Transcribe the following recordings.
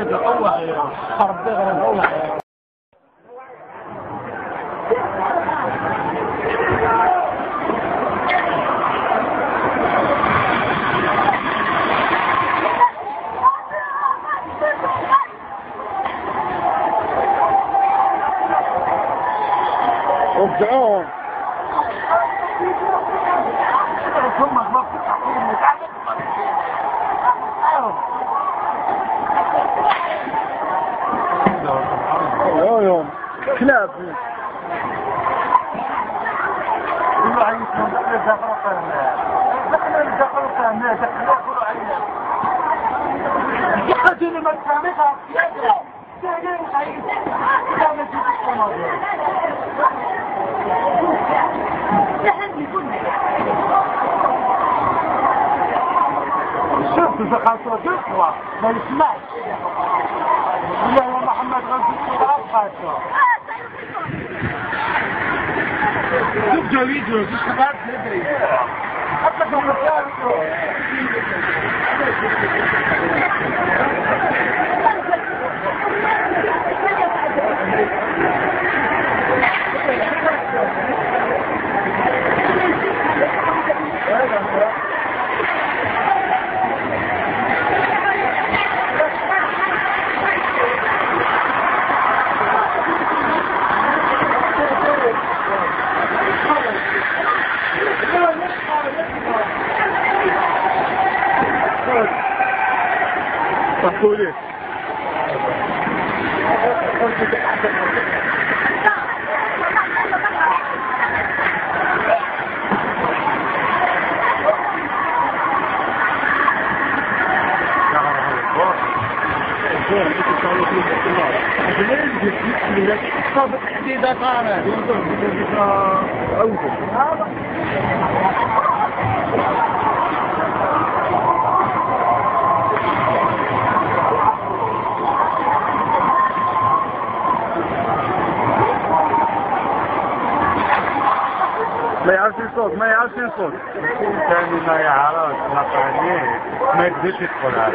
خلي تطوع حرب غير تطوع رجعوهم. يوم. كلاب. زخاتو تقوى ما يسمعش لا يا محمد الصورة خاتو تبقى فيديو تشتغل تدري حتى لو صحوا لي تحديدا قارة ما خب، من ما یاسین خود این ترمینای عراق مقالی مدیشت کنند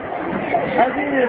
Hadi.